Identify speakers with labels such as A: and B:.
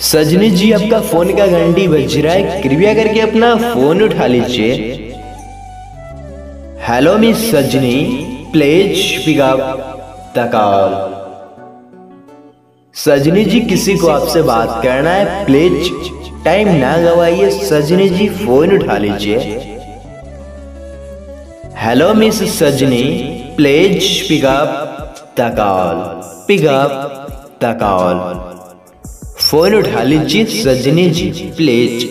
A: सजनी जी, आपका फ़ोन का घंटी बज रहा है। कृपया करके अपना फ़ोन उठा लीजिए। Hello miss Sajni. Please pick up the Sajni ji, किसी को आपसे बात करना है प्लीज़ टाइम ना गवाइए। सजनी जी, फ़ोन उठा लीजिए। Hello miss Sajni. Please pick up the call pick up the call phone उठा जी सजनी जी प्लीज़।